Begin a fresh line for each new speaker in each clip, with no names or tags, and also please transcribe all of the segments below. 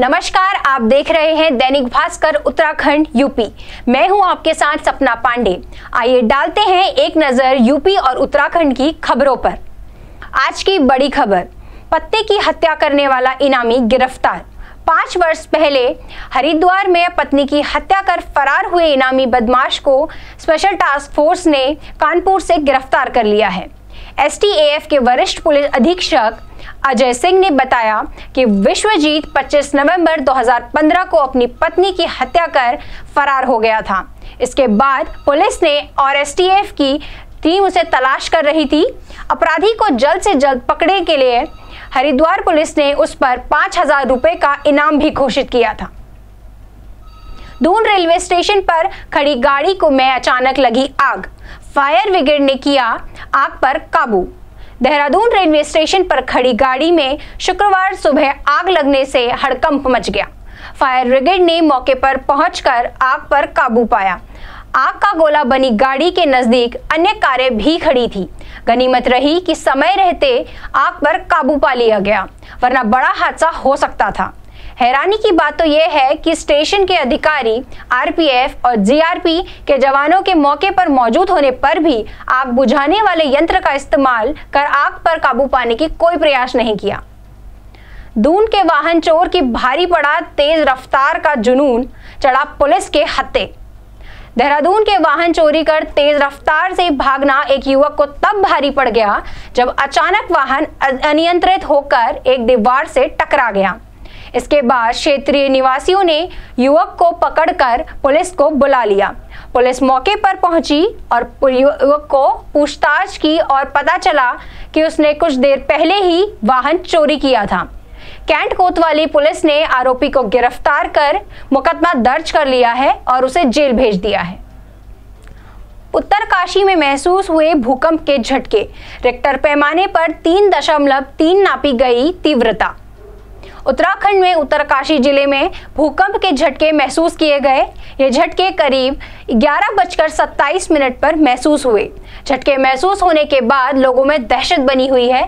नमस्कार, आप देख रहे हैं दैनिक भास्कर, उत्तराखंड, यूपी। मैं हूँ आपके साथ सपना पांडे। आइए डालते हैं एक नज़र यूपी और उत्तराखंड की खबरों पर। आज की बड़ी खबर, पत्ते की हत्या करने वाला इनामी गिरफ़्तार। पाँच वर्ष पहले हरिद्वार में पत्नी की हत्या कर फरार हुए इनामी बदमाश को स्पेशल टास्क फोर्स ने कानपुर से गिरफ़्तार कर लिया है। एसटीएएफ के वरिष्ठ पुलिस अधीक्षक अजय सिंह ने बताया कि विश्वजीत 25 नवंबर 2015 को अपनी पत्नी की हत्या कर फरार हो गया था। इसके बाद पुलिस ने और एसटीएफ की टीम उसे तलाश कर रही थी। अपराधी को जल्द से जल्द पकड़ने के लिए हरिद्वार पुलिस ने उस पर पाँच हज़ार रुपए का इनाम भी घोषित किया था। दून रेलवे स्टेशन पर खड़ी गाड़ी को में अचानक लगी आग। फायर ब्रिगेड ने किया आग पर काबू। देहरादून रेलवे स्टेशन पर खड़ी गाड़ी में शुक्रवार सुबह आग लगने से हड़कंप मच गया। फायर ब्रिगेड ने मौके पर पहुंचकर आग पर काबू पाया। आग का गोला बनी गाड़ी के नज़दीक अन्य कारें भी खड़ी थी। गनीमत रही कि समय रहते आग पर काबू पा लिया गया, वरना बड़ा हादसा हो सकता था। हैरानी की बात तो यह है कि स्टेशन के अधिकारी, आरपीएफ और जीआरपी के जवानों के मौके पर मौजूद होने पर भी आग बुझाने वाले यंत्र का इस्तेमाल कर आग पर काबू पाने की कोई प्रयास नहीं किया। दून के वाहन चोर की भारी पड़ा तेज रफ्तार का जुनून चढ़ा पुलिस के हत्ते देहरादून के वाहन चोरी कर तेज रफ्तार से भागना एक युवक को तब भारी पड़ गया जब अचानक वाहन अनियंत्रित होकर एक दीवार से टकरा गया। इसके बाद क्षेत्रीय निवासियों ने युवक को पकड़कर पुलिस को बुला लिया। पुलिस मौके पर पहुँची और युवक को पूछताछ की और पता चला कि उसने कुछ देर पहले ही वाहन चोरी किया था। कैंट कोतवाली पुलिस ने आरोपी को गिरफ़्तार कर मुकदमा दर्ज कर लिया है और उसे जेल भेज दिया है। उत्तरकाशी में महसूस हुए भूकंप के झटके, रिक्टर पैमाने पर तीन दशमलव तीन नापी गई तीव्रता। उत्तराखंड में, उत्तरकाशी ज़िले में भूकंप के झटके महसूस किए गए। ये झटके करीब ग्यारह बजकर सत्ताईस मिनट पर महसूस हुए। झटके महसूस होने के बाद लोगों में दहशत बनी हुई है।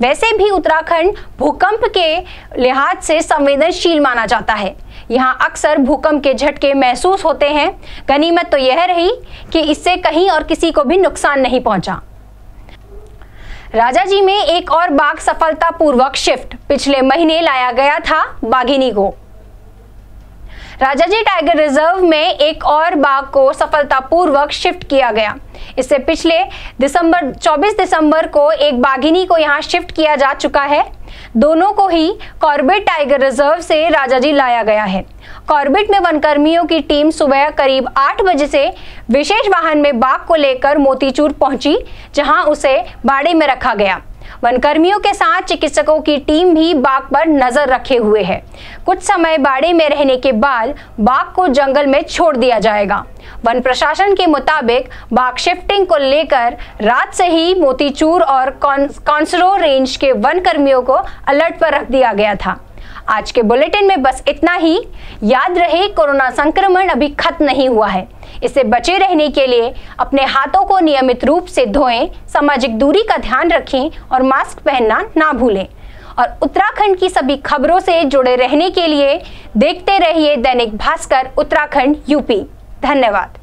वैसे भी उत्तराखंड भूकंप के लिहाज से संवेदनशील माना जाता है। यहाँ अक्सर भूकंप के झटके महसूस होते हैं। गनीमत तो यह रही कि इससे कहीं और किसी को भी नुकसान नहीं पहुँचा। राजाजी में एक और बाघ सफलतापूर्वक शिफ्ट पिछले महीने लाया गया था बाघिनी को। राजाजी टाइगर रिज़र्व में एक और बाघ को सफलतापूर्वक शिफ्ट किया गया। इससे पिछले दिसंबर 24 दिसंबर को एक बाघिनी को यहाँ शिफ्ट किया जा चुका है। दोनों को ही कॉर्बेट टाइगर रिज़र्व से राजाजी लाया गया है। कॉर्बेट में वनकर्मियों की टीम सुबह करीब आठ बजे से विशेष वाहन में बाघ को लेकर मोतीचूर पहुँची, जहाँ उसे बाड़े में रखा गया। वनकर्मियों के साथ चिकित्सकों की टीम भी बाघ पर नज़र रखे हुए है। कुछ समय बाड़े में रहने के बाद बाघ को जंगल में छोड़ दिया जाएगा। वन प्रशासन के मुताबिक बाघ शिफ्टिंग को लेकर रात से ही मोतीचूर और कौंसरो रेंज के वन कर्मियों को अलर्ट पर रख दिया गया था। आज के बुलेटिन में बस इतना ही। याद रहे कोरोना संक्रमण अभी खत्म नहीं हुआ है। इससे बचे रहने के लिए अपने हाथों को नियमित रूप से धोएँ, सामाजिक दूरी का ध्यान रखें और मास्क पहनना ना भूलें। और उत्तराखंड की सभी खबरों से जुड़े रहने के लिए देखते रहिए दैनिक भास्कर उत्तराखंड यूपी। धन्यवाद।